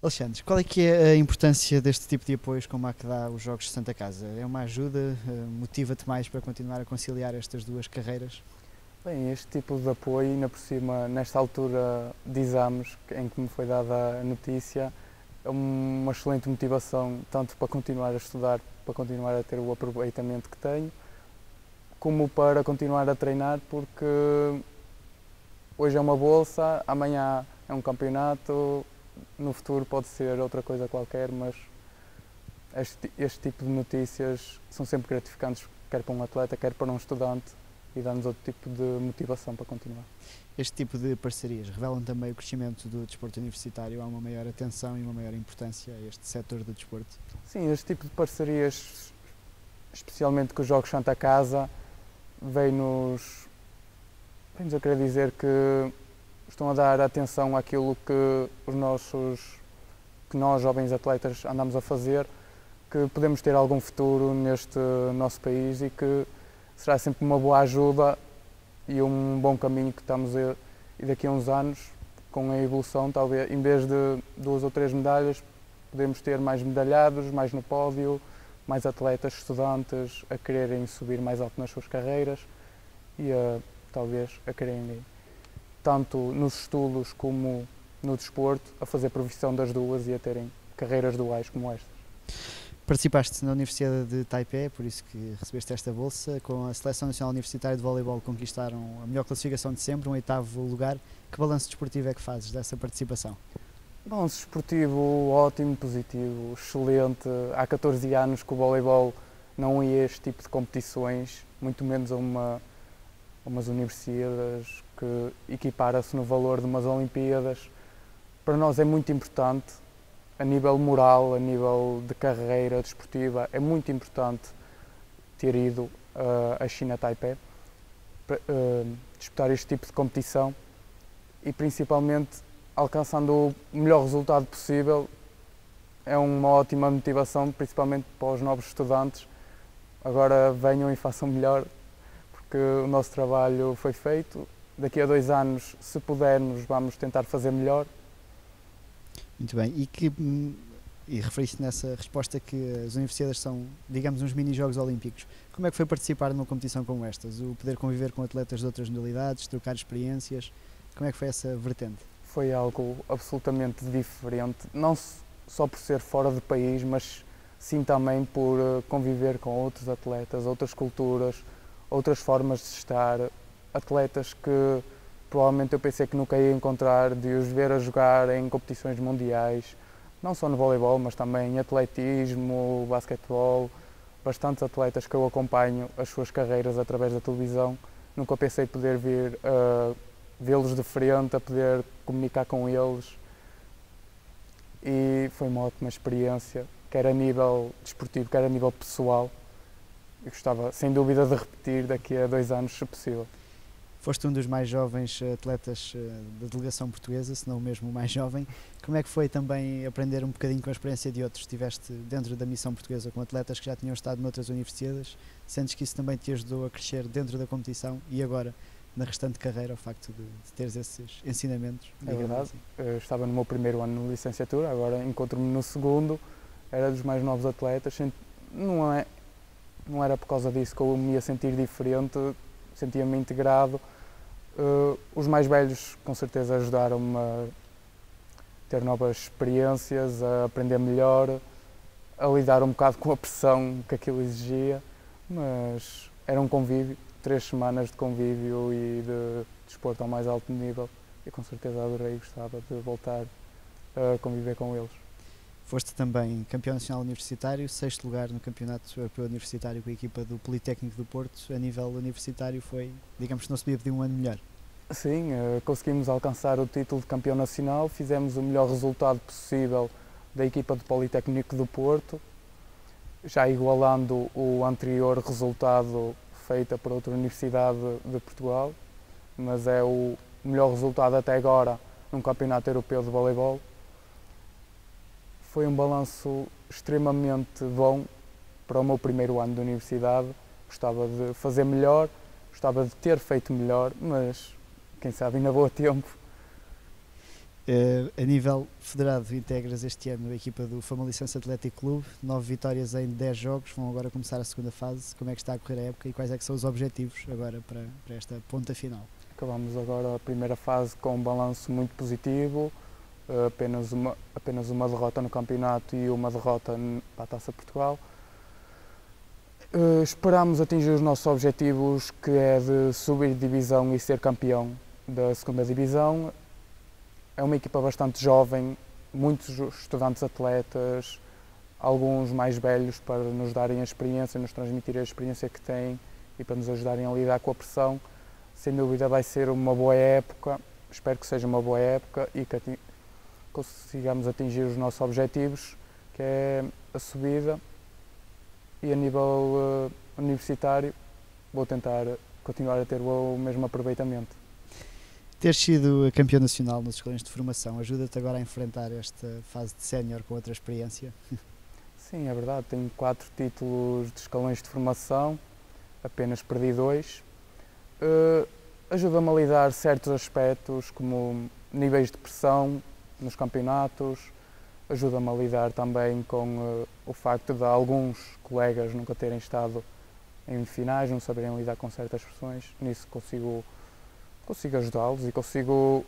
Alexandre, qual é que é a importância deste tipo de apoios como a que dá os Jogos de Santa Casa? É uma ajuda? Eh, motiva-te mais para continuar a conciliar estas duas carreiras? Bem, este tipo de apoio, ainda por cima, nesta altura de exames em que me foi dada a notícia, é uma excelente motivação, tanto para continuar a estudar, para continuar a ter o aproveitamento que tenho, como para continuar a treinar, porque hoje é uma bolsa, amanhã é um campeonato, no futuro pode ser outra coisa qualquer, mas este, este tipo de notícias são sempre gratificantes, quer para um atleta, quer para um estudante, e dá-nos outro tipo de motivação para continuar. Este tipo de parcerias revelam também o crescimento do desporto universitário, há uma maior atenção e uma maior importância a este setor do desporto? Sim, este tipo de parcerias, especialmente com os Jogos Santa Casa, vem-nos vem a querer dizer que estão a dar atenção àquilo que os nossos, que nós jovens atletas andamos a fazer, que podemos ter algum futuro neste nosso país e que será sempre uma boa ajuda e um bom caminho que estamos a e daqui a uns anos, com a evolução, talvez em vez de duas ou três medalhas, podemos ter mais medalhados, mais no pódio, mais atletas, estudantes a quererem subir mais alto nas suas carreiras e a, talvez a quererem tanto nos estudos como no desporto, a fazer profissão das duas e a terem carreiras duais como estas. Participaste na Universidade de Taipei, por isso que recebeste esta bolsa. Com a Seleção Nacional Universitária de Voleibol conquistaram a melhor classificação de sempre, um oitavo lugar. Que balanço desportivo é que fazes dessa participação? Balanço desportivo ótimo, positivo, excelente. Há 14 anos que o voleibol não ia a este tipo de competições, muito menos a, uma, a umas universidades que equipara-se no valor de umas Olimpíadas. Para nós é muito importante, a nível moral, a nível de carreira desportiva, é muito importante ter ido uh, a China Taipei para uh, disputar este tipo de competição e principalmente alcançando o melhor resultado possível é uma ótima motivação, principalmente para os novos estudantes. Agora venham e façam melhor, porque o nosso trabalho foi feito, daqui a dois anos, se pudermos, vamos tentar fazer melhor. Muito bem. E que e referiste nessa resposta que as universidades são, digamos, uns mini-jogos olímpicos. Como é que foi participar numa competição como estas? O poder conviver com atletas de outras modalidades, trocar experiências? Como é que foi essa vertente? Foi algo absolutamente diferente, não só por ser fora do país, mas sim também por eh, conviver com outros atletas, outras culturas, outras formas de estar, atletas que provavelmente eu pensei que nunca ia encontrar, de os ver a jogar em competições mundiais, não só no voleibol, mas também em atletismo, basquetebol, bastantes atletas que eu acompanho as suas carreiras através da televisão. Nunca pensei poder vir uh, vê-los de frente, a poder comunicar com eles. E foi uma ótima experiência, quer a nível desportivo, quer a nível pessoal. E gostava, sem dúvida, de repetir daqui a dois anos, se possível. Foste um dos mais jovens atletas eh, da delegação portuguesa, se não mesmo o mais jovem. Como é que foi também aprender um bocadinho com a experiência de outros? Estiveste dentro da missão portuguesa com atletas que já tinham estado noutras universidades. Sentes que isso também te ajudou a crescer dentro da competição e agora na restante carreira, o facto de, de teres esses ensinamentos? É verdade. Assim? Estava no meu primeiro ano de licenciatura, agora encontro-me no segundo. Era dos mais novos atletas. Não, é, não era por causa disso que eu me ia sentir diferente, sentia-me integrado. Uh, os mais velhos, com certeza, ajudaram-me a ter novas experiências, a aprender melhor, a lidar um bocado com a pressão que aquilo exigia, mas era um convívio, três semanas de convívio e de desporto ao mais alto nível e com certeza adorei e gostava de voltar a conviver com eles. Foste também campeão nacional universitário, sexto lugar no campeonato europeu universitário com a equipa do Politécnico do Porto. A nível universitário foi, digamos que não se podia pedir um ano melhor. Sim, eh, conseguimos alcançar o título de campeão nacional, fizemos o melhor resultado possível da equipa do Politécnico do Porto, já igualando o anterior resultado feito por outra universidade de Portugal, mas é o melhor resultado até agora num campeonato europeu de voleibol foi um balanço extremamente bom para o meu primeiro ano de universidade. Gostava de fazer melhor, gostava de ter feito melhor, mas quem sabe ainda vou a tempo. Uh, a nível federado, integras este ano a equipa do Famalicense Atlético Clube, nove vitórias em 10 jogos, vão agora começar a segunda fase. Como é que está a correr a época e quais é são os objetivos agora para, para esta ponta final? Acabamos agora a primeira fase com um balanço muito positivo, apenas, uma, apenas uma derrota no campeonato e uma derrota para a Taça Portugal. Uh, esperamos atingir os nossos objetivos, que é de subir de divisão e ser campeão da segunda divisão é uma equipa bastante jovem, muitos estudantes atletas, alguns mais velhos para nos darem a experiência, nos transmitirem a experiência que têm e para nos ajudarem a lidar com a pressão. Sem dúvida vai ser uma boa época, espero que seja uma boa época e que consigamos atingir os nossos objetivos, que é a subida e a nível uh, universitário vou tentar continuar a ter o mesmo aproveitamento. Ter sido campeão nacional nos escolhões de formação ajuda-te agora a enfrentar esta fase de sénior com outra experiência? Sim, é verdade. Tenho quatro títulos de escalões de formação, apenas perdi dois. Uh, Ajuda-me a lidar certos aspectos, como níveis de pressão nos campeonatos, ajuda-me a lidar também com uh, o facto de alguns colegas nunca terem estado em finais, não saberem lidar com certas pressões. Nisso consigo consigo ajudá-los e consigo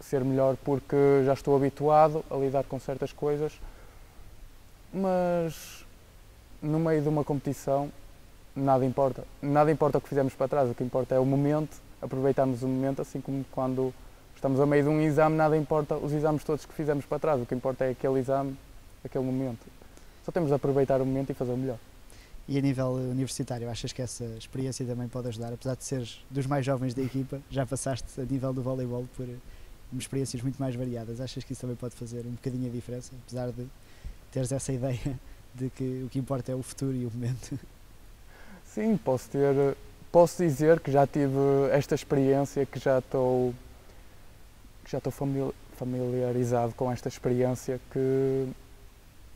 ser melhor porque já estou habituado a lidar com certas coisas, mas no meio de uma competição nada importa. Nada importa o que fizemos para trás, o que importa é o momento, aproveitarmos o momento, assim como quando estamos a meio de um exame, nada importa os exames todos que fizemos para trás, o que importa é aquele exame, aquele momento. Só temos de aproveitar o momento e fazer o melhor. E a nível universitário, achas que essa experiência também pode ajudar? Apesar de seres dos mais jovens da equipa, já passaste a nível do voleibol por experiências muito mais variadas. Achas que isso também pode fazer um bocadinho a diferença? Apesar de teres essa ideia de que o que importa é o futuro e o momento. Sim, posso ter, posso dizer que já tive esta experiência, que já estou, já estou familiarizado com esta experiência, que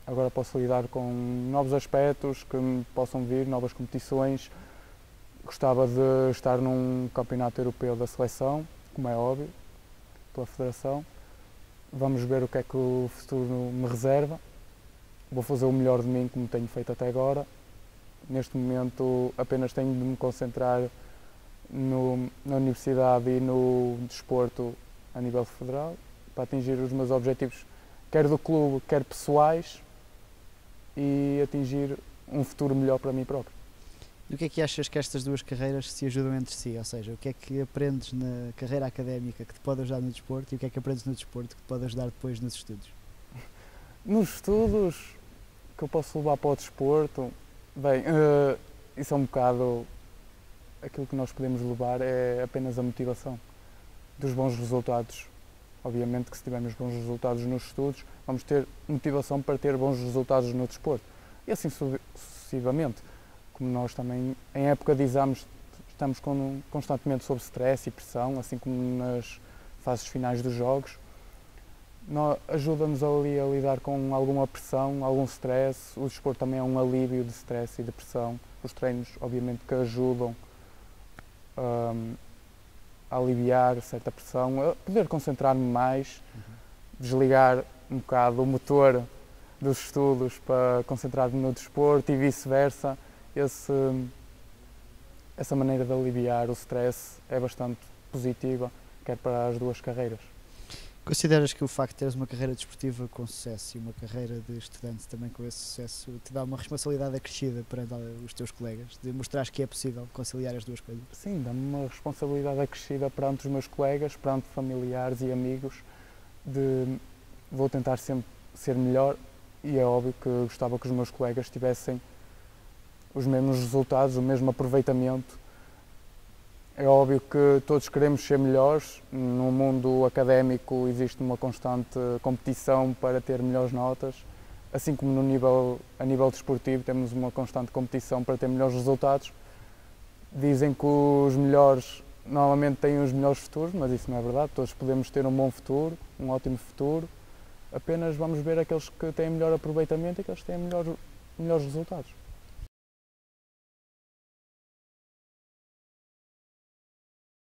Agora posso lidar com novos aspectos que possam vir, novas competições. Gostava de estar num campeonato europeu da seleção, como é óbvio, pela Federação. Vamos ver o que é que o futuro me reserva. Vou fazer o melhor de mim, como tenho feito até agora. Neste momento, apenas tenho de me concentrar no, na universidade e no desporto a nível federal para atingir os meus objetivos, quer do clube, quer pessoais, e atingir um futuro melhor para mim próprio. E o que é que achas que estas duas carreiras se ajudam entre si? Ou seja, o que é que aprendes na carreira académica que te pode ajudar no desporto e o que é que aprendes no desporto que te pode ajudar depois nos estudos? Nos estudos que eu posso levar para o desporto, bem, uh, isso é um bocado aquilo que nós podemos levar é apenas a motivação dos bons resultados Obviamente que se tivermos bons resultados nos estudos, vamos ter motivação para ter bons resultados no desporto. E assim sucessivamente. Como nós também, em época de exames, estamos constantemente sob stress e pressão, assim como nas fases finais dos jogos. Ajuda-nos ali a lidar com alguma pressão, algum stress. O desporto também é um alívio de stress e de pressão. Os treinos, obviamente, que ajudam um, aliviar certa pressão, a poder concentrar-me mais, uhum. desligar um bocado o motor dos estudos para concentrar-me no desporto e vice-versa. essa maneira de aliviar o stress é bastante positiva, quer para as duas carreiras. Consideras que o facto de teres uma carreira desportiva com sucesso e uma carreira de estudante também com esse sucesso te dá uma responsabilidade acrescida perante os teus colegas, de mostrar que é possível conciliar as duas coisas? Sim, dá-me uma responsabilidade acrescida perante os meus colegas, perante familiares e amigos, de vou tentar sempre ser melhor e é óbvio que gostava que os meus colegas tivessem os mesmos resultados, o mesmo aproveitamento é óbvio que todos queremos ser melhores. No mundo académico existe uma constante competição para ter melhores notas, assim como no nível, a nível desportivo temos uma constante competição para ter melhores resultados. Dizem que os melhores normalmente têm os melhores futuros, mas isso não é verdade. Todos podemos ter um bom futuro, um ótimo futuro. Apenas vamos ver aqueles que têm melhor aproveitamento e aqueles que têm melhor, melhores resultados.